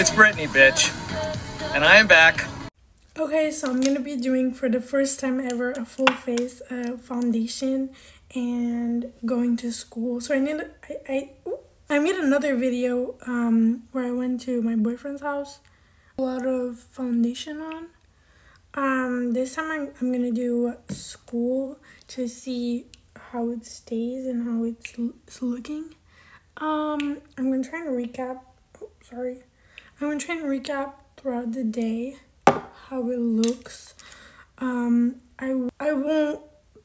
It's Brittany, bitch. And I am back. Okay, so I'm gonna be doing for the first time ever a full face uh, foundation and going to school. So I need I I, I made another video um where I went to my boyfriend's house. A lot of foundation on. Um, this time I'm, I'm gonna do school to see how it stays and how it's, it's looking. Um, I'm gonna try and recap. Oh, sorry. I'm gonna try and recap throughout the day how it looks. Um, I, I won't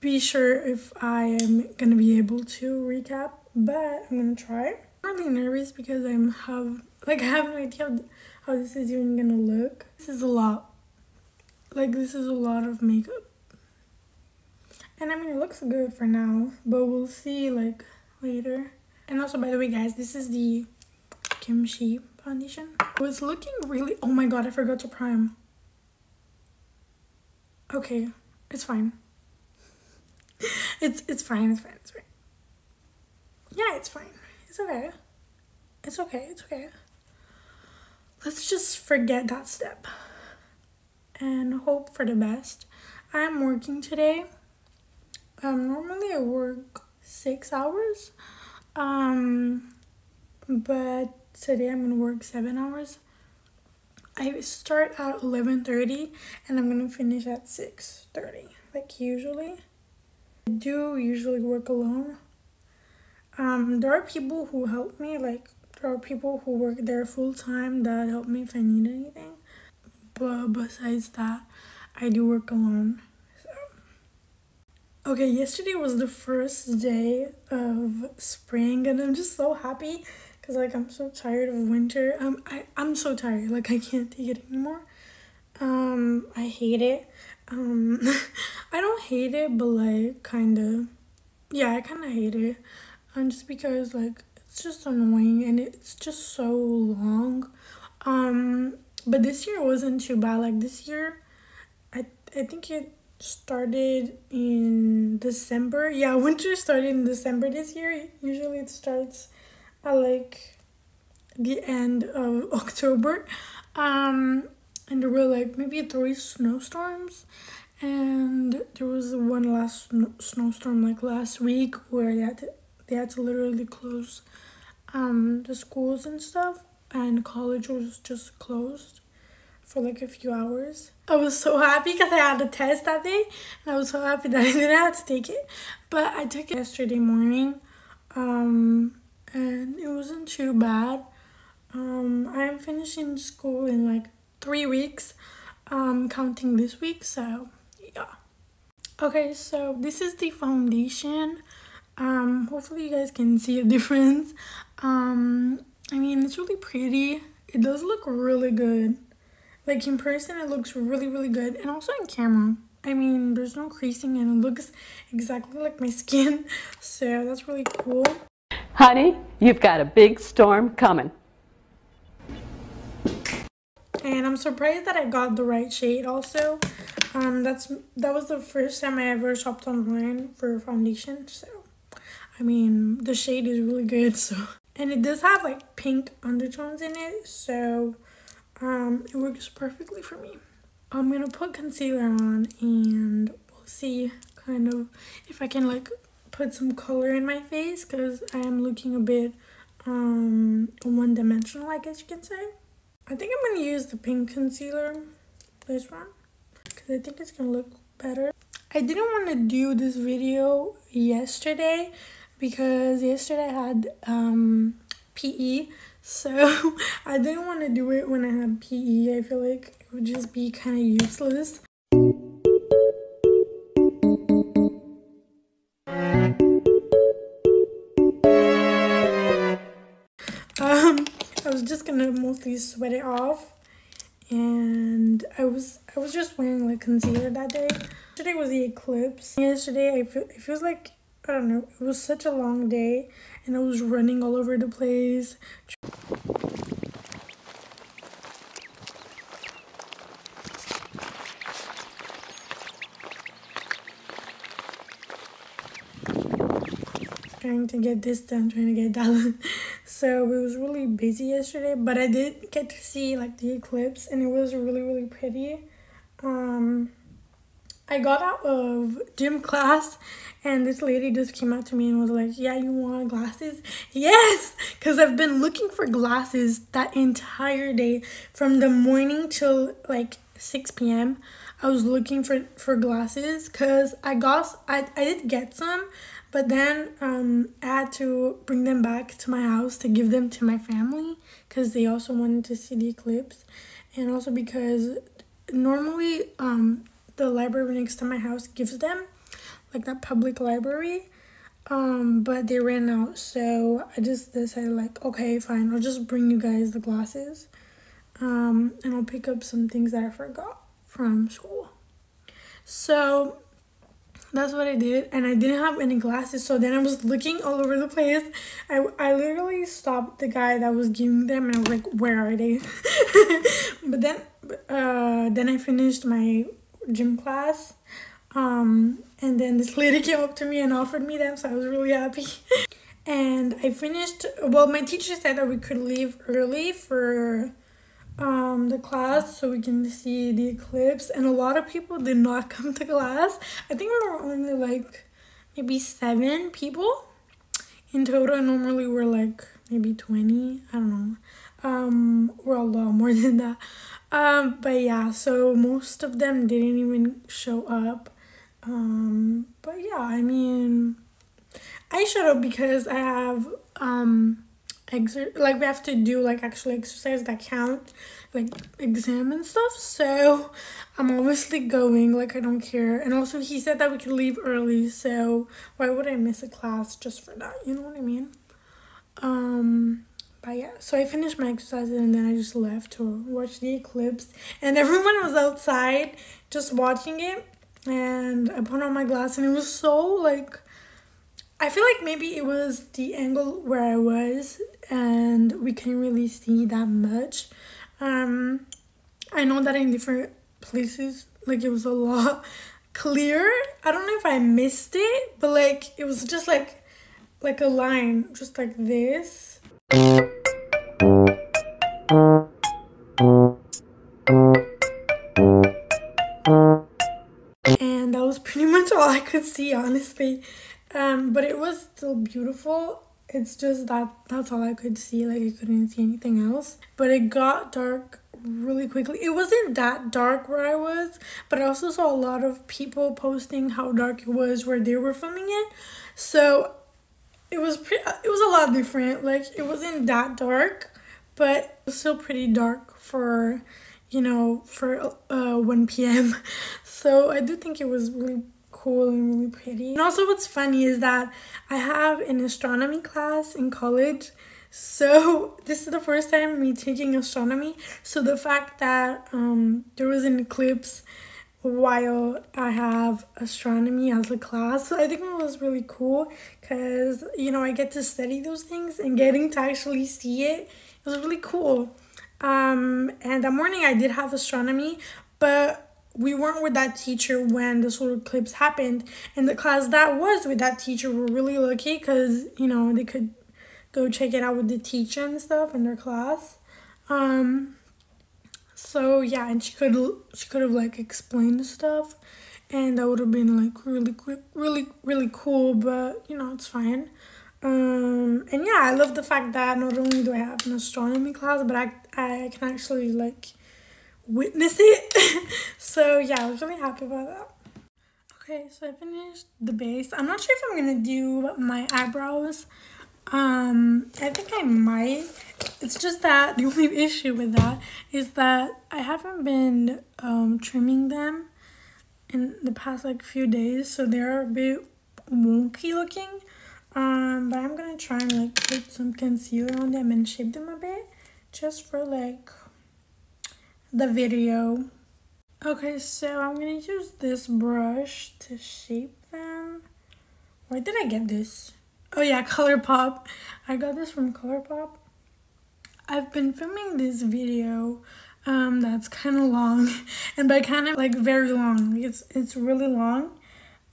be sure if I am gonna be able to recap, but I'm gonna try. I'm really nervous because I'm have like I have no idea how this is even gonna look. This is a lot. Like this is a lot of makeup. And I mean it looks good for now, but we'll see like later. And also by the way guys, this is the Kimchi foundation. It was looking really oh my god, I forgot to prime. Okay, it's fine. it's it's fine, it's fine, it's fine. Yeah, it's fine. It's okay. It's okay, it's okay. Let's just forget that step and hope for the best. I'm working today. Um normally I work six hours. Um but today I'm gonna work seven hours. I start at 11.30 and I'm gonna finish at 6.30 like usually. I do usually work alone. Um, there are people who help me like there are people who work there full time that help me if I need anything. But besides that, I do work alone. Okay, yesterday was the first day of spring and I'm just so happy because like I'm so tired of winter. Um, I I'm so tired. Like I can't take it anymore. Um, I hate it. Um, I don't hate it, but like kind of, yeah, I kind of hate it. And just because like it's just annoying and it's just so long. Um, but this year wasn't too bad. Like this year, I I think it started in December. Yeah, winter started in December this year. Usually it starts at like the end of October. Um, and there were like maybe three snowstorms. And there was one last snowstorm like last week where they had to, they had to literally close um, the schools and stuff. And college was just closed for like a few hours. I was so happy because I had a test that day and I was so happy that I didn't have to take it. But I took it yesterday morning. Um, and it wasn't too bad. Um, I'm finishing school in like three weeks, um, counting this week, so yeah. Okay, so this is the foundation. Um, hopefully you guys can see a difference. Um, I mean, it's really pretty. It does look really good. Like in person, it looks really, really good. And also in camera. I mean, there's no creasing and it looks exactly like my skin. So that's really cool. Honey, you've got a big storm coming. And I'm surprised that I got the right shade also. Um, that's that was the first time I ever shopped online for foundation. So, I mean, the shade is really good. So, and it does have like pink undertones in it. So, um, it works perfectly for me. I'm gonna put concealer on and we'll see kind of if I can like put some color in my face because I am looking a bit um, one-dimensional, I guess you can say. I think I'm going to use the pink concealer, this one, because I think it's going to look better. I didn't want to do this video yesterday because yesterday I had um, PE, so I didn't want to do it when I had PE. I feel like it would just be kind of useless. Just gonna mostly sweat it off and I was I was just wearing like concealer that day. Yesterday was the eclipse. Yesterday I feel it feels like I don't know, it was such a long day and I was running all over the place. trying to get this done, trying to get that. So it was really busy yesterday, but I did get to see like the eclipse and it was really, really pretty. Um, I got out of gym class and this lady just came out to me and was like, Yeah, you want glasses? Yes! Because I've been looking for glasses that entire day from the morning till like 6 p.m. I was looking for, for glasses because I got, I, I did get some, but then um, I had to bring them back to my house to give them to my family because they also wanted to see the eclipse. And also because normally um, the library next to my house gives them, like that public library. Um, but they ran out, so I just decided like, okay, fine, I'll just bring you guys the glasses. Um, and I'll pick up some things that I forgot from school. So that's what I did, and I didn't have any glasses, so then I was looking all over the place. I, I literally stopped the guy that was giving them, and I was like, "Where are they?" but then, uh, then I finished my gym class, um, and then this lady came up to me and offered me them, so I was really happy. and I finished. Well, my teacher said that we could leave early for um the class so we can see the eclipse and a lot of people did not come to class. I think there were only like maybe seven people. In total normally we're like maybe 20 i don't know. Um we're a lot more than that. Um but yeah so most of them didn't even show up. Um but yeah i mean i showed up because i have um exer like we have to do like actual exercise that count like exam and stuff. So i'm obviously going like i don't care. And also he said that we could leave early so why would i miss a class just for that? You know what i mean? Um but yeah so i finished my exercises and then i just left to watch the eclipse. And everyone was outside just watching it. And i put on my glass and it was so like I feel like maybe it was the angle where I was and we couldn't really see that much. Um, I know that in different places, like it was a lot clearer. I don't know if I missed it, but like it was just like like a line, just like this. And that was pretty much all I could see, honestly. Um, but it was still beautiful. It's just that that's all I could see. Like I couldn't see anything else. But it got dark really quickly. It wasn't that dark where I was, but I also saw a lot of people posting how dark it was where they were filming it. So it was pretty, it was a lot different. Like it wasn't that dark, but still pretty dark for you know for uh 1 p.m. So I do think it was really cool and really pretty. And also what's funny is that I have an astronomy class in college. So this is the first time me taking astronomy. So the fact that um, there was an eclipse while I have astronomy as a class, I think it was really cool because you know I get to study those things and getting to actually see it. It was really cool. Um, and that morning I did have astronomy, but we weren't with that teacher when the solar eclipse happened. And the class that was with that teacher were really lucky because, you know, they could go check it out with the teacher and stuff in their class. Um, so yeah, and she could she could have like explained stuff, and that would have been like really really really cool. But you know, it's fine. Um, and yeah, I love the fact that not only do I have an astronomy class, but I I can actually like witness it. so yeah, I was really happy about that. Okay, so I finished the base. I'm not sure if I'm gonna do my eyebrows. Um, I think I might. It's just that the only issue with that is that I haven't been um trimming them in the past like few days, so they're a bit wonky looking. Um, but I'm gonna try and like put some concealer on them and shape them a bit, just for like the video. Okay, so I'm gonna use this brush to shape them. Where did I get this? Oh yeah, ColourPop. I got this from ColourPop. I've been filming this video um, that's kind of long, and by kind of like very long, it's it's really long.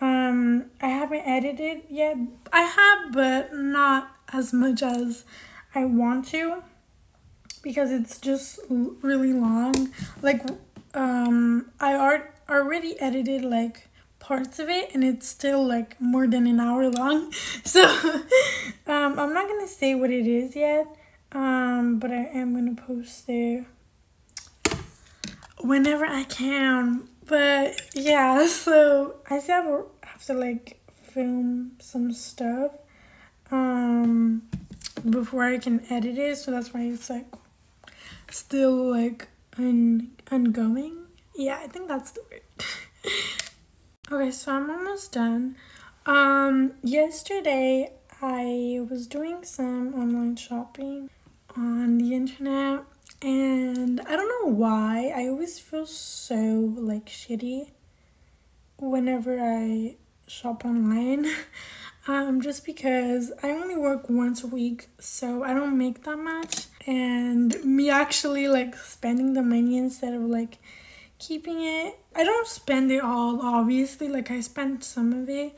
Um, I haven't edited yet. I have, but not as much as I want to because it's just really long. Like, um, I art already edited like parts of it and it's still like more than an hour long. So, um, I'm not gonna say what it is yet, um, but I am gonna post it whenever I can. But yeah, so I still have to like film some stuff um before I can edit it, so that's why it's like still like un ongoing. Yeah, I think that's the word. okay, so I'm almost done. Um yesterday I was doing some online shopping on the internet and I don't know why, I always feel so like shitty whenever I shop online. um, just because I only work once a week, so I don't make that much. And me actually like spending the money instead of like keeping it. I don't spend it all, obviously, like I spend some of it,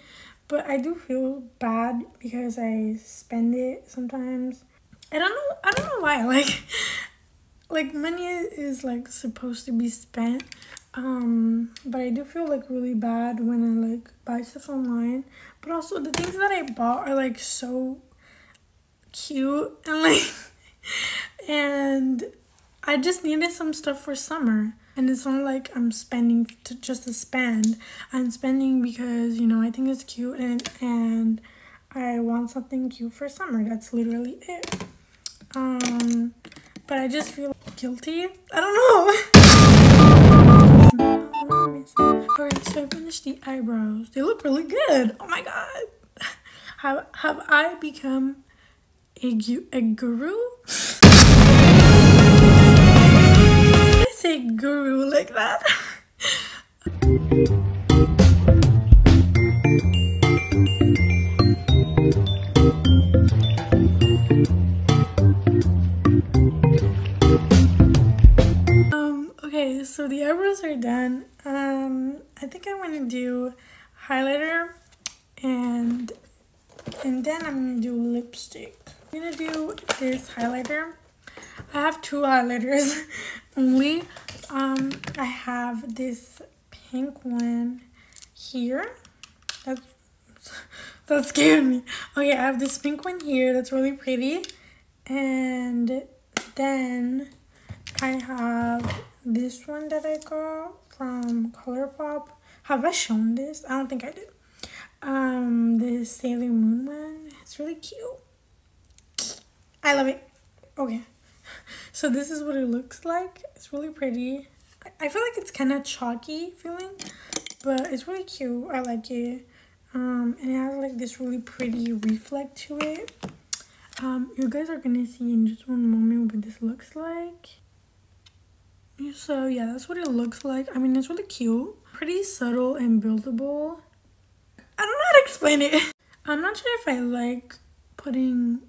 but I do feel bad because I spend it sometimes. I don't know. I don't know why. Like, like money is like supposed to be spent um but i do feel like really bad when i like buy stuff online but also the things that i bought are like so cute and like and i just needed some stuff for summer and it's not like i'm spending to just to spend i'm spending because you know i think it's cute and and i want something cute for summer that's literally it um but I just feel guilty. I don't know. Alright, so I finished the eyebrows. They look really good. Oh my god. Have have I become a, a guru? I say guru like that. Um, okay, so the eyebrows are done. I think I'm going to do highlighter and and then I'm gonna do lipstick. I'm gonna do this highlighter. I have two highlighters only. Um, I have this pink one here. That's that scared me. Okay, I have this pink one here that's really pretty. And then I have this one that I got from Colourpop. Have I shown this? I don't think I did. Um, this Sailor Moon one. It's really cute. I love it. Okay. So this is what it looks like. It's really pretty. I feel like it's kind of chalky feeling, but it's really cute. I like it. Um, and it has like this really pretty reflect to it. Um, you guys are gonna see in just one moment what this looks like. So yeah, that's what it looks like. I mean, it's really cute. Pretty subtle and buildable. I don't know how to explain it. I'm not sure if I like putting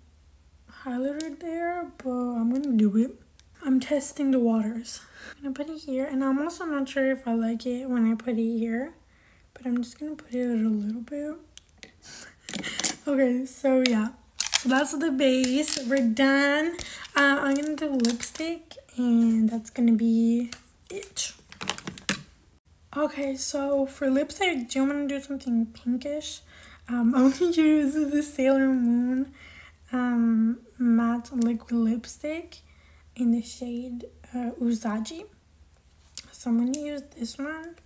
highlighter there, but I'm gonna do it. I'm testing the waters. I'm gonna put it here, and I'm also not sure if I like it when I put it here, but I'm just gonna put it a little bit. okay, so yeah. So that's the base. We're done. Uh, I'm gonna do lipstick and that's gonna be it. Okay, so for lipstick, do want to do something pinkish. Um, I'm gonna use the Sailor Moon um, matte liquid lipstick in the shade uh, Usagi. So I'm gonna use this one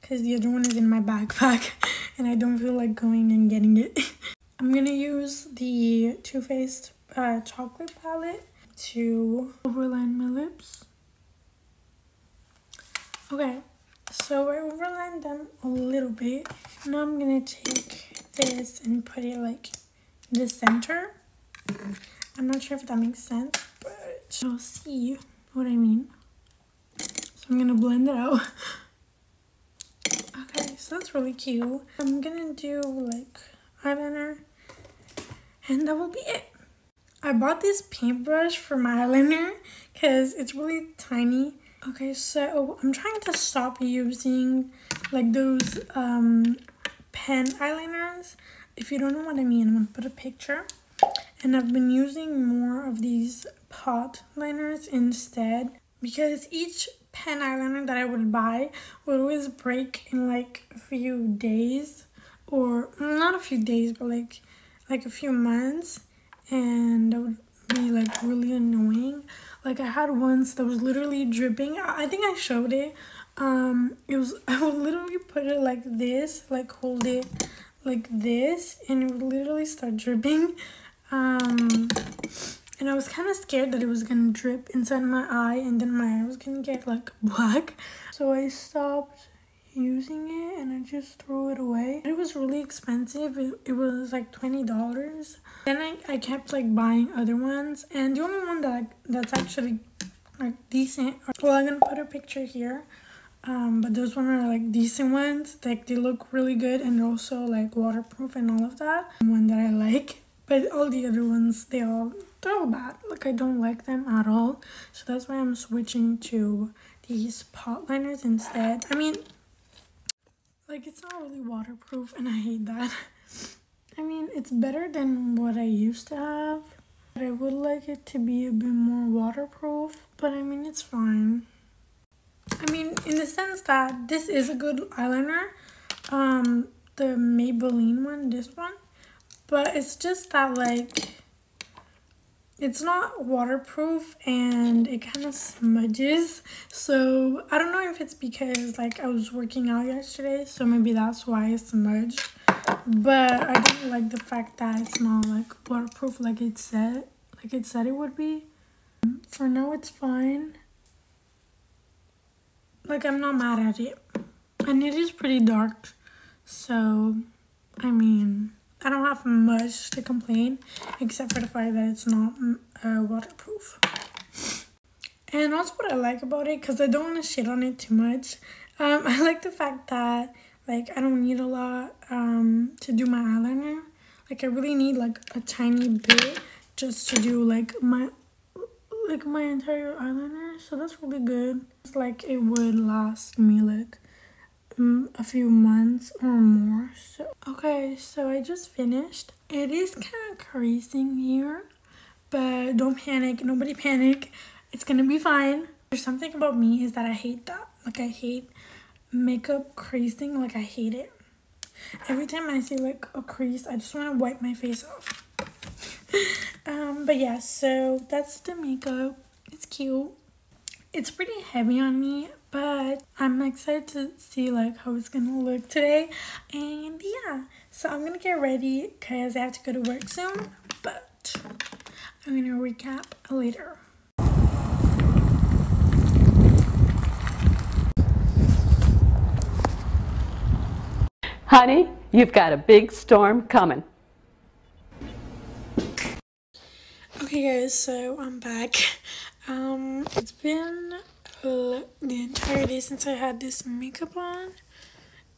because the other one is in my backpack and I don't feel like going and getting it. I'm gonna use the Too Faced uh, chocolate palette to overline my lips. Okay, so I overlined them a little bit. Now I'm gonna take this and put it like in the center. I'm not sure if that makes sense, but you'll see what I mean. So I'm gonna blend it out. Okay, so that's really cute. I'm gonna do like eyeliner and that will be it. I bought this paintbrush for my eyeliner because it's really tiny. Okay, so I'm trying to stop using like those um, pen eyeliners. If you don't know what I mean, I'm going to put a picture. And I've been using more of these pot liners instead because each pen eyeliner that I would buy would always break in like a few days or not a few days but like like a few months and that would be like really annoying. Like I had once that was literally dripping. I think I showed it. Um it was I would literally put it like this like hold it like this and it would literally start dripping. Um and I was kind of scared that it was gonna drip inside my eye and then my eye was gonna get like black. So I stopped using it and I just threw it away. It was really expensive it, it was like $20 then I, I kept like buying other ones. And the only one that that's actually like decent well I'm gonna put a picture here. Um, but those ones are like decent ones. Like they look really good and they're also like waterproof and all of that. One that I like. But all the other ones they all they're all bad. Like I don't like them at all. So that's why I'm switching to these pot liners instead. I mean like it's not really waterproof and I hate that. I mean it's better than what I used to have but I would like it to be a bit more waterproof but I mean it's fine. I mean in the sense that this is a good eyeliner um the Maybelline one this one but it's just that like it's not waterproof and it kind of smudges. So i don't know if it's because like i was working out yesterday so maybe that's why it smudged. But i don't like the fact that it's not like waterproof like it said like it said it would be. For now it's fine. Like i'm not mad at it. And it is pretty dark so i mean I don't have much to complain except for the fact that it's not uh, waterproof. And also what I like about it, because I don't want to shit on it too much, um, I like the fact that like I don't need a lot um, to do my eyeliner. Like I really need like a tiny bit just to do like my like my entire eyeliner. So that's really good. It's like it would last me like a few months or more so okay so i just finished. It is kind of creasing here but don't panic nobody panic. It's gonna be fine. There's something about me is that i hate that like i hate makeup creasing like i hate it. Every time i see like a crease i just want to wipe my face off. Um but yeah so that's the makeup. It's cute. It's pretty heavy on me but I'm excited to see like how it's gonna look today and yeah so I'm gonna get ready because I have to go to work soon but I'm gonna recap later Honey, you've got a big storm coming. Okay guys, so I'm back. Um, it's been the entire day since I had this makeup on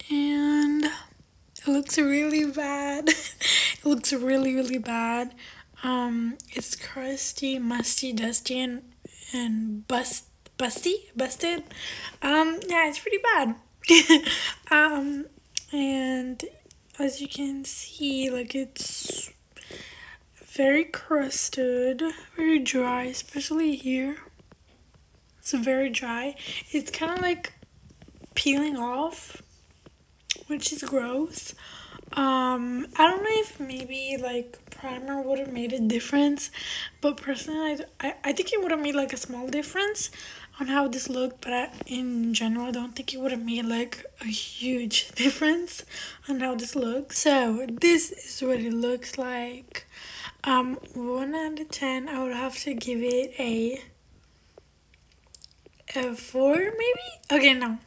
and it looks really bad. it looks really really bad. Um, it's crusty, musty, dusty, and and bust busty busted. Um, yeah, it's pretty bad. um, and as you can see, like it's very crusted, very dry, especially here. It's very dry. It's kind of like peeling off, which is gross. Um, I don't know if maybe like primer would have made a difference, but personally, I, I think it would have made like a small difference on how this looked, but I, in general, I don't think it would have made like a huge difference on how this looks. So this is what it looks like. Um, 1 out of 10, I would have to give it a a 4 maybe? Okay, no.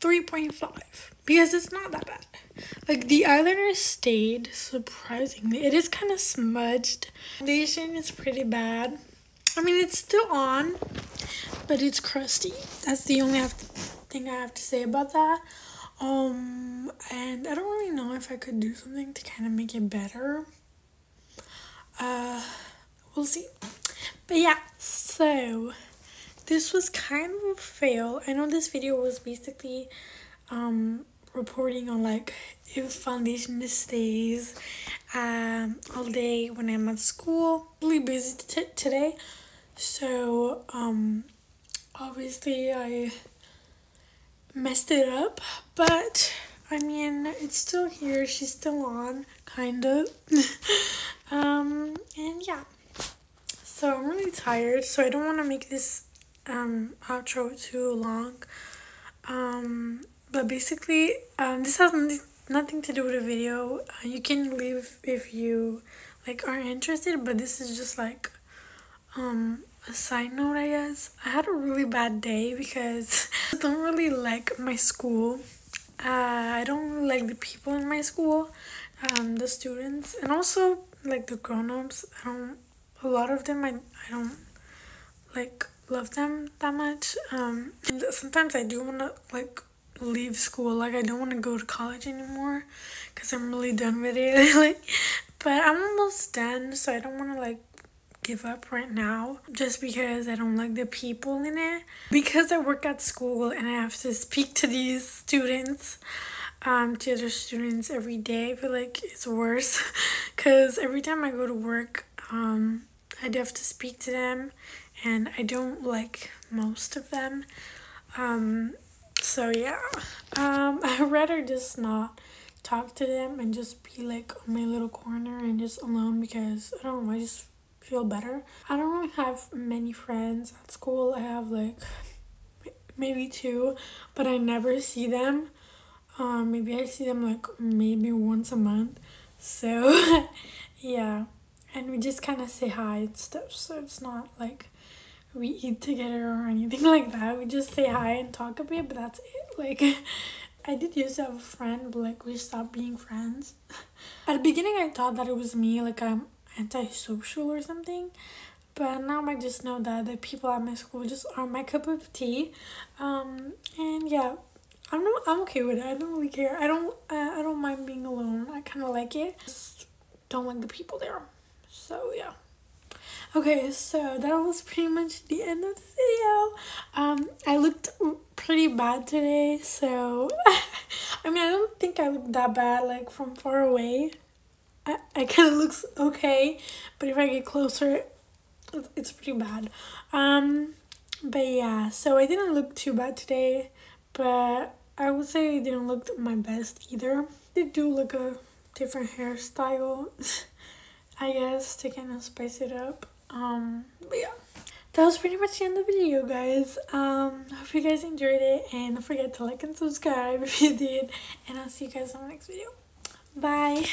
3.5 because it's not that bad. Like the eyeliner stayed surprisingly. It is kind of smudged. Foundation is pretty bad. I mean, it's still on, but it's crusty. That's the only thing I have to say about that. Um, and I don't really know if I could do something to kind of make it better. Uh, we'll see. But yeah, so this was kind of a fail. I know this video was basically um, reporting on like if foundation stays um, all day when I'm at school. Really busy today, so um, obviously I messed it up, but I mean it's still here. She's still on, kind of. um, and yeah. So I'm really tired, so I don't want to make this um outro too long. Um, but basically, um, this has nothing to do with a video. Uh, you can leave if you like are interested, but this is just like um a side note, I guess. I had a really bad day because I don't really like my school. Uh, I don't really like the people in my school, um, the students, and also like the grown-ups. I don't. A lot of them, I I don't like love them that much. Um, sometimes I do wanna like leave school. Like I don't want to go to college anymore because I'm really done with it. like, but I'm almost done, so I don't want to like give up right now just because I don't like the people in it. Because I work at school and I have to speak to these students, um, to other students every day, I feel like it's worse because every time I go to work, um, I do have to speak to them and I don't like most of them. Um, so yeah, um, I'd rather just not talk to them and just be like on my little corner and just alone because I don't know, I just feel better. I don't really have many friends at school. I have like maybe two, but I never see them. Um, maybe I see them like maybe once a month. So yeah, and we just kind of say hi and stuff. So it's not like we eat together or anything like that. We just say hi and talk a bit, but that's it. Like, I did used to have a friend, but like we stopped being friends. At the beginning, I thought that it was me, like I'm antisocial or something. But now I just know that the people at my school just aren't my cup of tea. Um, and yeah, I'm not, I'm okay with it. I don't really care. I don't uh, I don't mind being alone. I kind of like it. Just don't like the people there. So yeah. Okay, so that was pretty much the end of the video. Um, I looked pretty bad today, so I mean I don't think I look that bad like from far away. I, I kind of looks okay, but if I get closer, it's pretty bad. Um, but yeah, so I didn't look too bad today, but I would say I didn't look my best either. Did do like a different hairstyle, I guess, to kind of spice it up. Um, but yeah. That was pretty much the end of the video, guys. Um, hope you guys enjoyed it, and don't forget to like and subscribe if you did, and I'll see you guys on the next video. Bye!